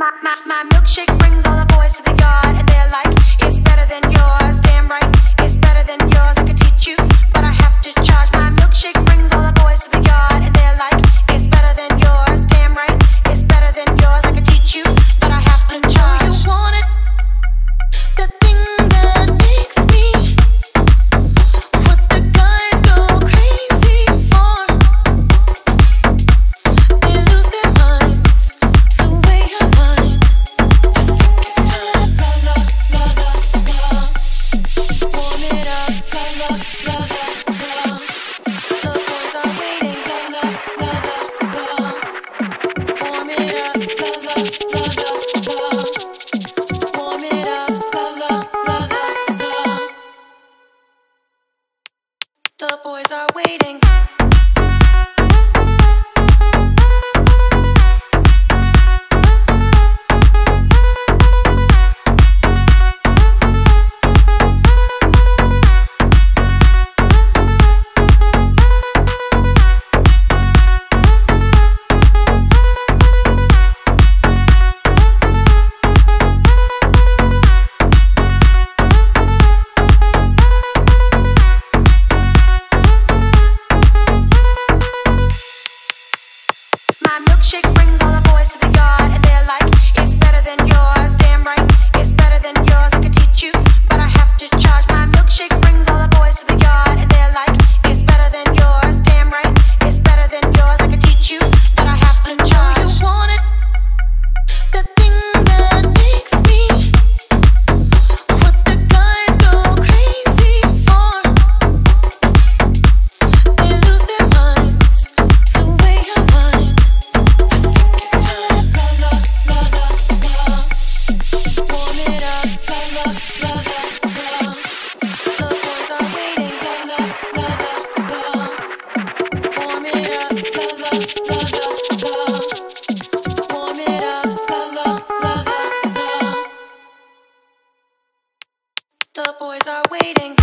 My, my, my milkshake brings all the boys to the yard, and they're like, it's better than. The boys are waiting. milkshake brings all the boys to the The boys are waiting.